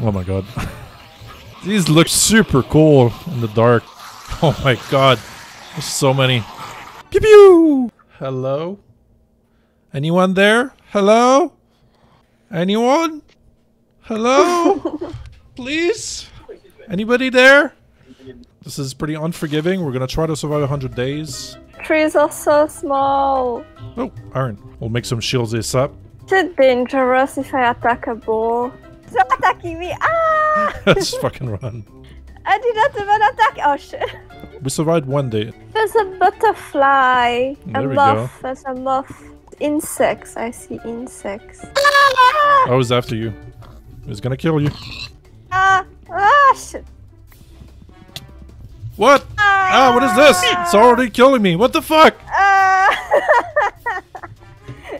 Oh my god. These look super cool in the dark. Oh my god. There's so many. Pew pew! Hello? Anyone there? Hello? Anyone? Hello? Please? Anybody there? This is pretty unforgiving. We're gonna try to survive 100 days. Trees are so small. Oh, iron. We'll make some shields ASAP. Is it dangerous if I attack a bull? Stop attacking me! Ah! Let's fucking run. I did not even attack. Oh shit! We survived one day. There's a butterfly. There a moth. go. There's a moth. Insects. I see insects. I was after you. He's gonna kill you. Ah! Ah! Shit! What? Ah, what is this? It's already killing me. What the fuck? Ah!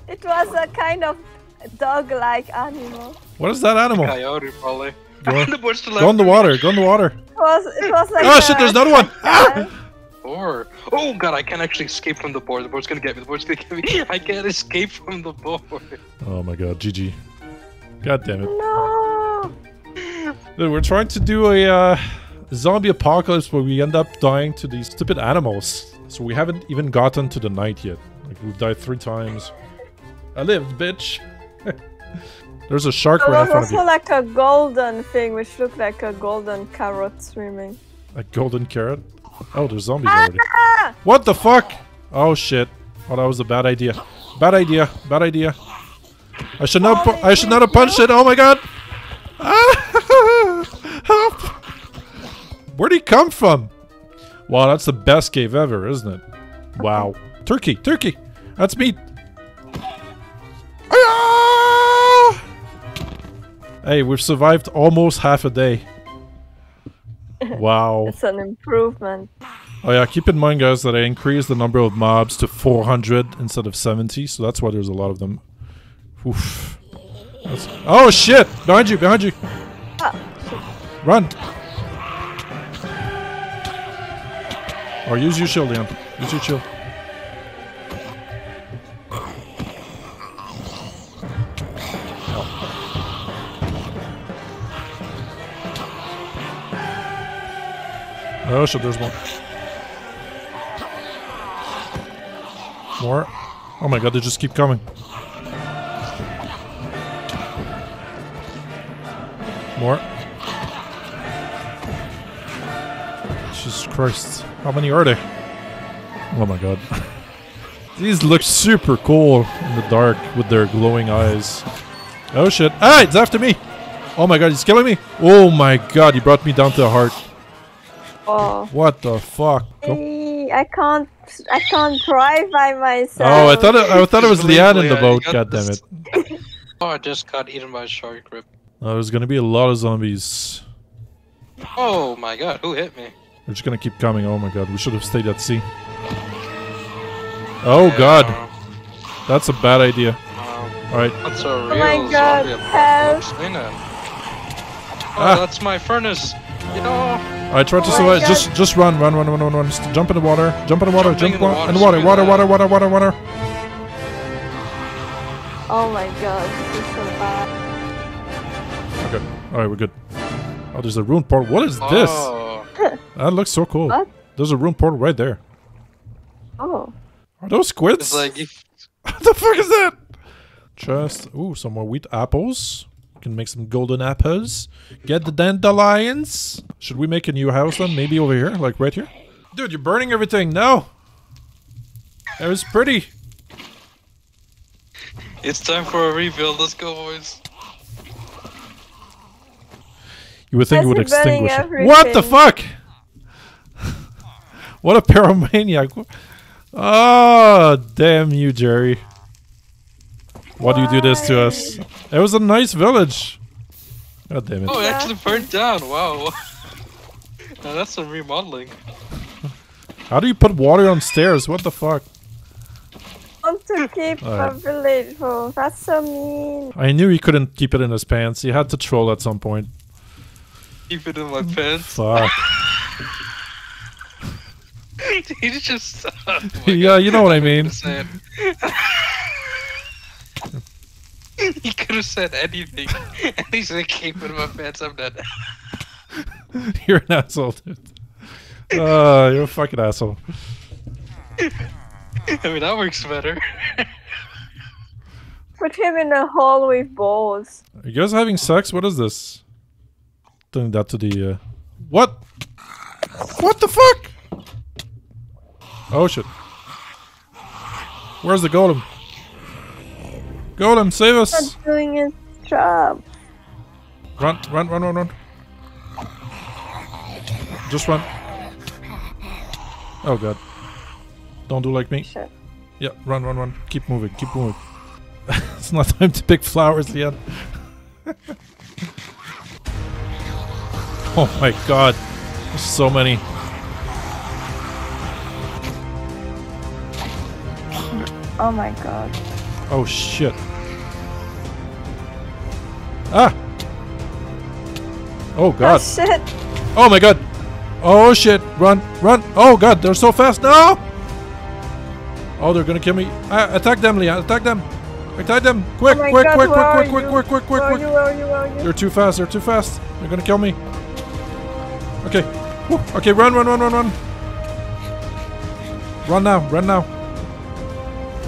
it was a kind of dog-like animal. What is that animal? A Coyote, probably. Go, the bush to go in the water. Go in the water. It was. It was like. Oh a shit, there's another one. Ah! Or oh god, I can't actually escape from the boar. The boar's gonna get me. The boar's gonna get me. I can't escape from the boar. Oh my god, GG. God damn it. No. Dude, we're trying to do a uh, zombie apocalypse where we end up dying to these stupid animals. So we haven't even gotten to the night yet. Like we've died three times. I lived, bitch. There's a shark There right in front of you. also like a golden thing, which looked like a golden carrot swimming. A golden carrot. Oh, there's zombies already. Ah! What the fuck? Oh shit. Oh, that was a bad idea. Bad idea. Bad idea. I should not. I should not have punched it. Oh my god. Ah! Help! Where'd he come from? Wow, that's the best cave ever, isn't it? Wow. Turkey. Turkey. That's meat. Hey, we've survived almost half a day. Wow. It's an improvement. Oh yeah, keep in mind guys that I increased the number of mobs to 400 instead of 70, so that's why there's a lot of them. Oof. That's- oh shit! Behind you, behind you! Ah, Run! Or use your shield, Leon. Use your shield. Oh shit, there's one. More. Oh my god, they just keep coming. More. Jesus Christ. How many are there? Oh my god. These look super cool in the dark with their glowing eyes. Oh shit. Ah, it's after me! Oh my god, he's killing me! Oh my god, he brought me down to a heart. Oh. What the fuck? Hey, I can't. I can't drive by myself. Oh, I thought it, I thought it was Believe Leanne in the boat. God damn it! Oh, I just got eaten by a shark rip. Oh, there's gonna be a lot of zombies. Oh my god, who hit me? They're just gonna keep coming. Oh my god, we should have stayed at sea. Oh god, that's a bad idea. Um, All right, that's a real oh my God, zombie help. apocalypse. Oh, Ah. that's my furnace. You know, I tried to Oh survive. Just, just run, run, run, run, run, run. Just jump in the water. Jump in the water. Jumping Jump in the water, in the water. screw Water, water, water, water, water. Oh my god, this is so bad. Okay. All right, we're good. Oh, there's a rune portal. What is this? Oh, That looks so cool. What? There's a rune portal right there. Oh. Are those squids? it's like what the fuck is that? Just ooh, some more wheat apples. Can make some golden apples. Get the dandelions. Should we make a new house then? Maybe over here, like right here. Dude, you're burning everything. No. That was pretty. it's time for a rebuild. Let's go, boys. You would think it would is he burning extinguish it. What the fuck? what a pyromaniac. Oh, damn you, Jerry. Why do you do this to us? It was a nice village. God damn it. Oh, it actually burned down. Wow. now that's some remodeling. How do you put water on stairs? What the fuck? want to keep a village. Oh, that's so mean. I knew he couldn't keep it in his pants. He had to troll at some point. Keep it in my pants. Fuck. He's just. oh my yeah, you know what I mean. Insane. he could have said anything. and he said, keep it in my pants, I'm dead. You're an asshole, dude. Uh, you're a fucking asshole. I mean, that works better. Put him in a hole with balls. Are you guys having sex? What is this? Doing that to the, uh... What? What the fuck? Oh shit. Where's the golem? Golem, save us! Not doing his job. Run, run, run, run, run. Just run. Oh god. Don't do like me. Shit. Yeah, run, run, run. Keep moving, keep moving. it's not time to pick flowers yet. oh my god. There's so many. Oh my god. Oh shit. Ah! Oh Oh god. shit. Oh my god. Oh shit. Run, run. Oh god, they're so fast. No! Oh, they're gonna kill me. Ah, attack them, Leah. Attack them. Attack them. Quick, Oh quick, God, quick, quick, quick, quick, quick, quick, quick, quick. Where are you? Where are you? They're too fast. They're too fast. They're gonna kill me. Okay. Whew. Okay, run, run, run, run, run. Run now. Run now.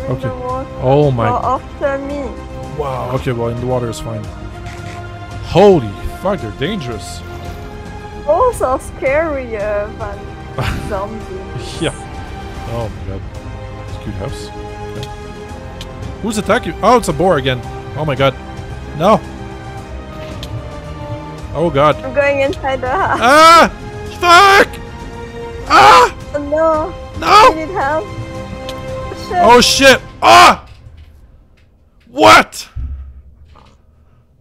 In Okay. the water. Oh my. Go after me. Wow. Okay, well, in the water is fine. Holy fuck, they're dangerous. Also scarier than zombies. Yeah. Oh my god. It's a cute house. Okay. Who's attacking? Oh, it's a boar again. Oh my god. No. Oh god. I'm going inside the house. Ah! Fuck! Ah! Oh no. I need help. Shit. Oh shit! Ah! What?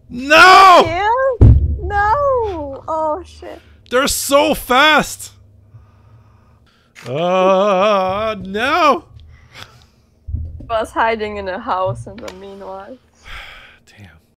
No! Kill? No. Oh shit. They're so fast! Uh, no! Was hiding in a house in the meanwhile.